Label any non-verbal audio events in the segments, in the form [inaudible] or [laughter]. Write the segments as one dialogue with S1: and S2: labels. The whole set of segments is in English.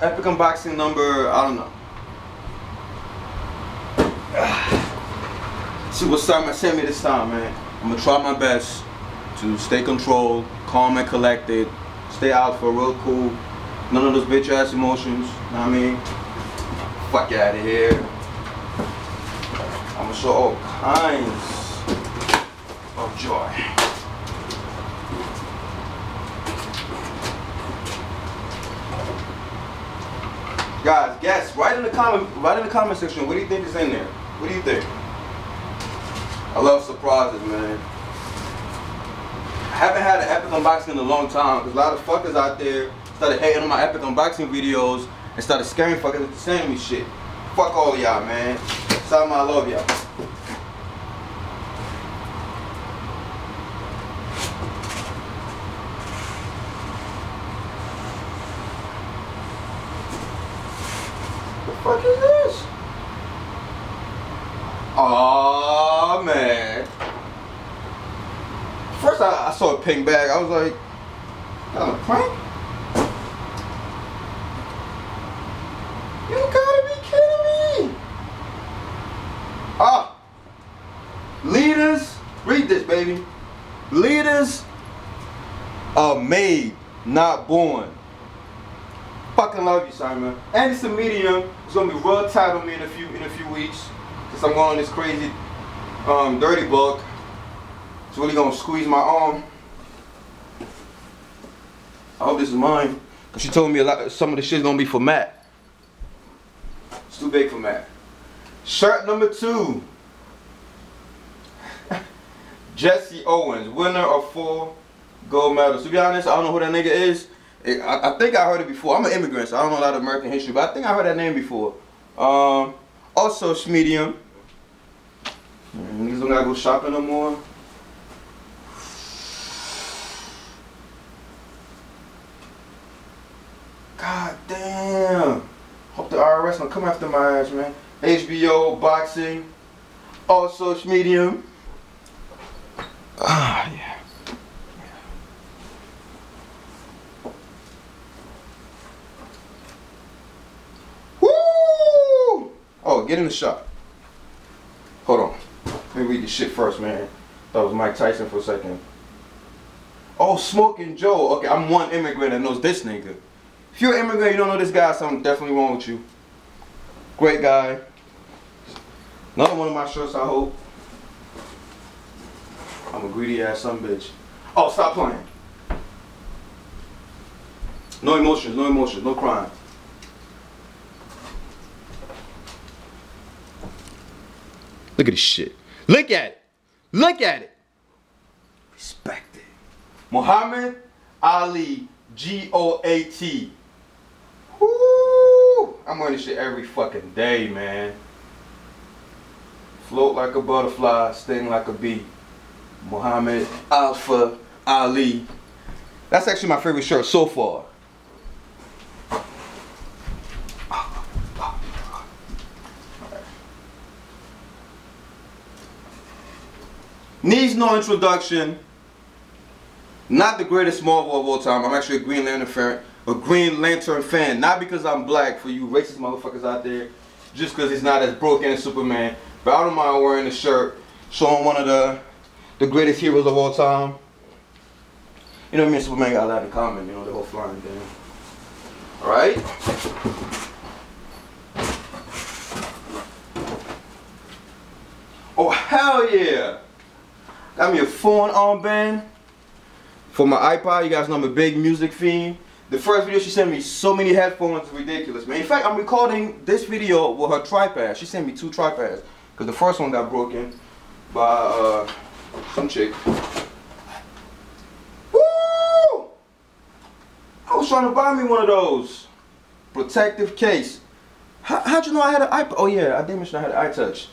S1: Epic unboxing number, I don't know. [sighs] See what Simon sent me this time, man. I'm gonna try my best to stay controlled, calm and collected, stay out for real cool. None of those bitch ass emotions, know what I mean? Fuck out of here. I'm gonna show all kinds of joy. Guys, guess. Write in the comment. Write in the comment section. What do you think is in there? What do you think? I love surprises, man. I haven't had an epic unboxing in a long time because a lot of fuckers out there started hating on my epic unboxing videos and started scaring fuckers into the me shit. Fuck all y'all, man. Sorry, I love y'all. The fuck is this? Oh man. First I, a was like, kind of prank? You gotta be kidding me. Ah. Leaders, read this baby. Leaders are made, not born. Fucking love you, Simon. And it's a medium. It's gonna be real tight on me in a few in a few weeks. Since I'm going on this crazy um, dirty bulk. It's really gonna squeeze my arm. I hope this is mine. Cause she told me a lot some of the shit's gonna be for Matt. It's too big for Matt. Shirt number two. [laughs] Jesse Owens, winner of four gold medals. To be honest, I don't know who that nigga is. I, I think I heard it before. I'm an immigrant, so I don't know a lot of American history, but I think I heard that name before. Um, also, Schmedium. Niggas don't gotta go shopping no more. God damn. Hope the IRS don't come after my ass, man. HBO, boxing, also Schmedium. Ah, yeah. Woo! Oh, get in the shot. Hold on. Let me read this shit first, man. That was Mike Tyson for a second. Oh, Smoking Joe. Okay, I'm one immigrant that knows this nigga. If you're an immigrant, you don't know this guy, something definitely wrong with you. Great guy. Another one of my shirts, I hope. I'm a greedy ass some bitch. Oh, stop playing. No emotions, no emotions, no crime. Look at this shit. Look at it. Look at it. Respect it. Muhammad Ali G O A T. Woo! I'm wearing this shit every fucking day, man. Float like a butterfly, sting like a bee. Muhammad Alpha Ali. That's actually my favorite shirt so far. Needs no introduction. Not the greatest Marvel of all time. I'm actually a Green Lantern fan. A Green Lantern fan. Not because I'm black for you racist motherfuckers out there. Just because he's not as broken as Superman. But I don't mind wearing the shirt showing one of the the greatest heroes of all time. You know me and Superman got a lot in common, you know, the whole flying thing. Alright? Oh hell yeah! Got me a phone armband for my iPod. You guys know I'm a big music fiend. The first video she sent me so many headphones, ridiculous, man. In fact, I'm recording this video with her tripod. She sent me two tripods because the first one got broken by uh, some chick. Woo! I was trying to buy me one of those protective case. How, how'd you know I had an iPod? Oh yeah, I did mention I had an iTouch.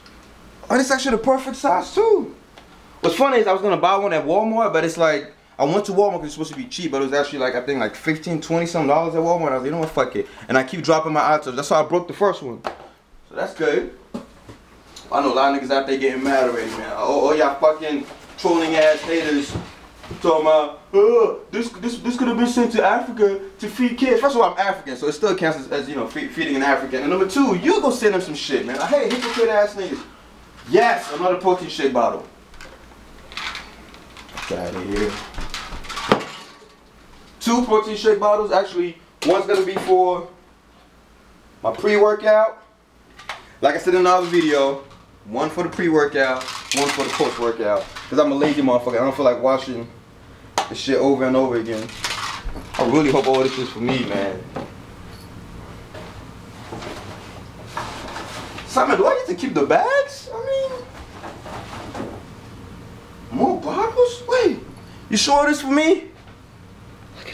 S1: Oh, this actually the perfect size too. What's funny is I was gonna buy one at Walmart, but it's like I went to Walmart because it's supposed to be cheap, but it was actually like I think like 15, 20 some dollars at Walmart. I was like, you know what, fuck it. And I keep dropping my iTouch. That's how I broke the first one. So that's good. I know a lot of niggas out there getting mad already, man. Oh, all y'all fucking trolling ass haters Talking about, oh, this this this could have been sent to Africa to feed kids. First of all, I'm African, so it still counts as, as you know fe- feeding an African. And number two, you go send them some shit, man. Hey, hypocrite ass niggas. Yes, another protein shake bottle. Get out of here. Two protein shake bottles. Actually, one's gonna be for my pre-workout. Like I said in another video, one for the pre-workout, one for the post-workout. Cause I'm a lazy motherfucker. I don't feel like washing the shit over and over again. I really hope all this is for me, man. Simon, do I get to keep the bags? I mean, more bottles? Wait, you sure this for me?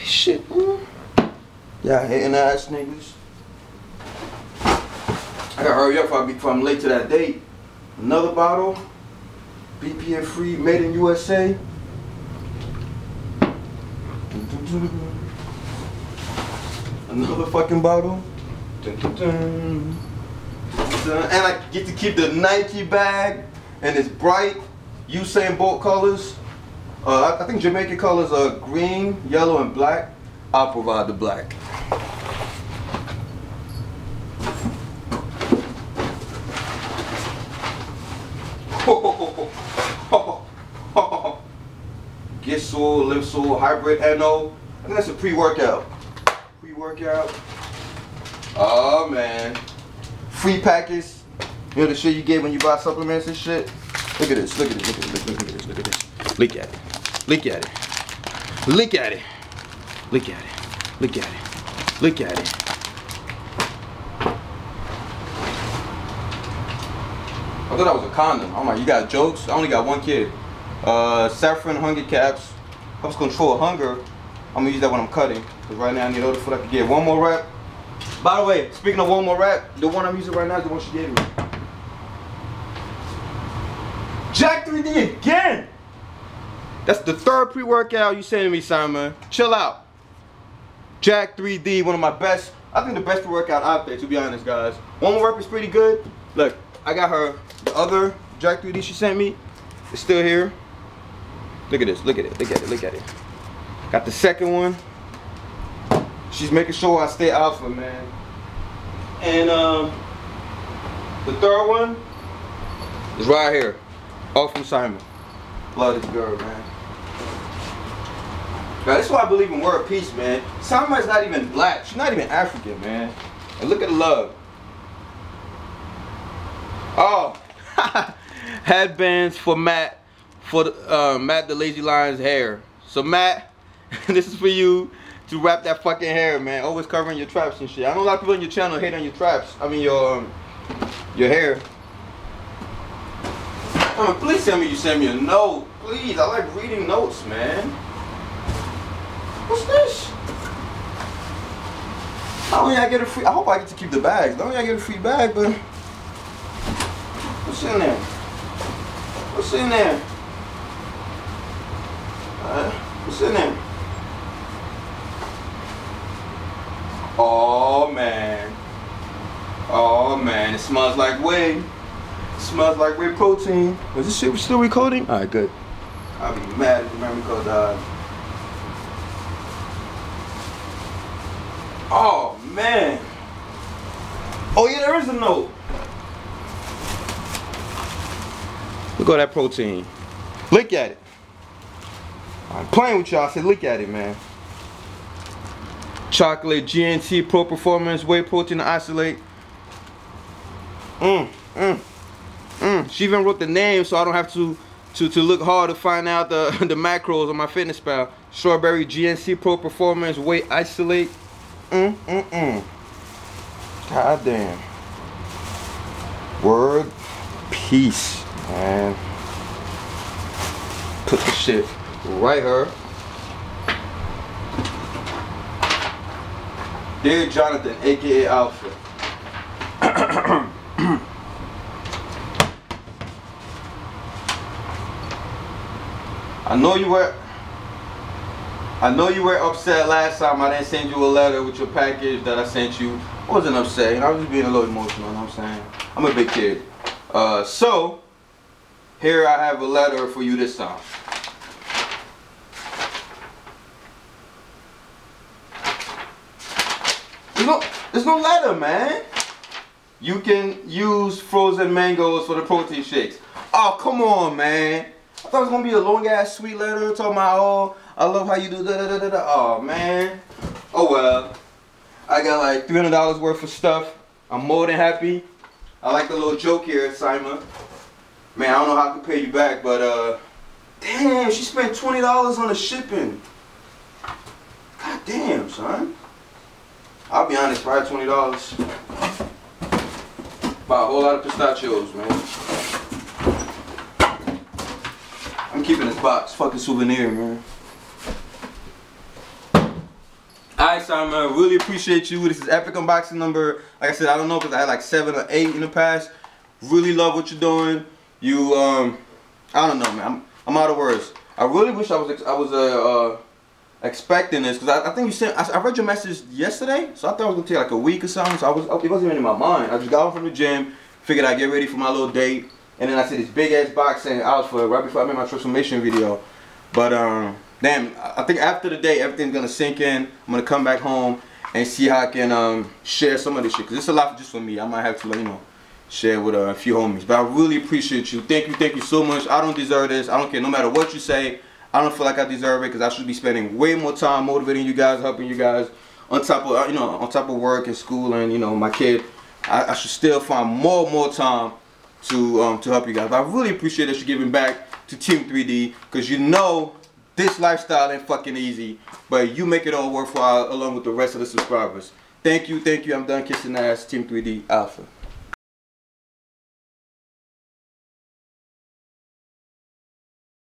S1: Shit, man. Hating ass niggas. I gotta hurry up if, I be, if I'm late to that date. Another bottle. BPA free, made in USA. [laughs] Another fucking bottle. And I get to keep the Nike bag, and it's bright Usain Bolt colors. Uh, I, think Jamaican colors are green, yellow, and black. I'll provide the black. [laughs] Live Soul, Hybrid NO. I think that's a pre-workout. Pre-workout. Oh man. Free packets. You know the shit you get when you buy supplements and shit? Look at this, look at this, look at this, look at this, look at this. Look at it. Look at it. Look at it. Look at it. Look at it. Look at it. I thought that was a condom. I'm like, you got jokes? I only got one kid. Uh, saffron hunger caps helps control hunger. I'm gonna use that when I'm cutting. Cause right now I need the food I can get. One more wrap. By the way, speaking of one more wrap, the one I'm using right now is the one she gave me. Jack 3D again! That's the third pre-workout you sending me, Simon. Chill out. Jack 3D, one of my best, I think the best pre-workout out there, to be honest, guys. One rep is pretty good. Look, I got her, the other Jack 3D she sent me. It's still here. Look at this, look at it, look at it, look at it. Got the second one. She's making sure I stay alpha, man. And um, the third one is right here. All from Simon. Love this girl, man. Now, this is why I believe in world peace, man. Simon's not even black. She's not even African, man. And look at the love. Oh, [laughs] headbands for Matt, for the, uh, Matt the Lazy Lion's hair. So Matt, [laughs] this is for you to wrap that fucking hair, man. Always covering your traps and shit. I know a lot of people on your channel hate on your traps. I mean your um, your hair. I mean, please tell me you send me a note. Please, I like reading notes, man. What's this? Not only I get a free, I hope I get to keep the bags. Not only I get a free bag, but what's in there? What's in there? Uh, what's in there? Oh man. Oh man, it smells like whey. It smells like whey protein. Is this shit still recording? Alright, good. I'll be mad if the memory card died. Oh man. Oh yeah, there is a note. Look at that protein. Look at it. I'm playing with y'all. I said, look at it, man. Chocolate, GNC, Pro Performance, Whey Protein Isolate. Mmm, mmm, mmm. She even wrote the name so I don't have to to, to look hard to find out the, [laughs] the macros on my fitness pal. Strawberry, GNC Pro Performance, Whey Isolate. Mmm, mmm, mmm. God damn. Word peace, man. Put the shit right here. Dear Jonathan, aka Alfred. [clears throat] I know you were I know you were upset last time I didn't send you a letter with your package that I sent you. I wasn't upset. I was just being a little emotional, you know what I'm saying? I'm a big kid. Uh, so, here I have a letter for you this time. There's no, there's no letter, man. You can use frozen mangoes for the protein shakes. Oh, come on, man. I thought it was going to be a long-ass sweet letter talking about, oh, I love how you do da da da da da. Oh, man. Oh, well. I got like $300 worth of stuff. I'm more than happy. I like the little joke here, Simon. Man, I don't know how I can pay you back, but, uh, damn, she spent $20 on the shipping. God damn, son. I'll be honest, probably twenty dollars. Buy a whole lot of pistachios, man. I'm keeping this box, fucking souvenir, man. Alright, Simon, I really appreciate you. This is epic unboxing number. Like I said, I don't know because I had like seven or eight in the past. Really love what you're doing. You, um, I don't know, man. I'm, I'm out of words. I really wish I was, I was. Uh, uh, expecting this because I, I, think you sent. I, I, read your message yesterday, so I thought it was gonna take like a week or something. So I was it wasn't even in my mind. I just got home from the gym, figured I'd get ready for my little date, and then I see this big ass box saying I was for right before I made my transformation video. But um, damn, I think after the day everything's gonna sink in. I'm gonna come back home and see how I can um share some of this shit because it's a lot just for me. I might have to you know share with uh, a few homies. But I really appreciate you. Thank you, thank you so much. I don't deserve this. I don't care no matter what you say. I don't feel like I deserve it because I should be spending way more time motivating you guys, helping you guys on top of you know on top of work and school and you know my kid. I, I should still find more more time to um, to help you guys. But I really appreciate that you're giving back to Team 3D because you know this lifestyle ain't fucking easy, but you make it all worthwhile along with the rest of the subscribers. Thank you, thank you. I'm done kissing ass. Team 3D Alpha.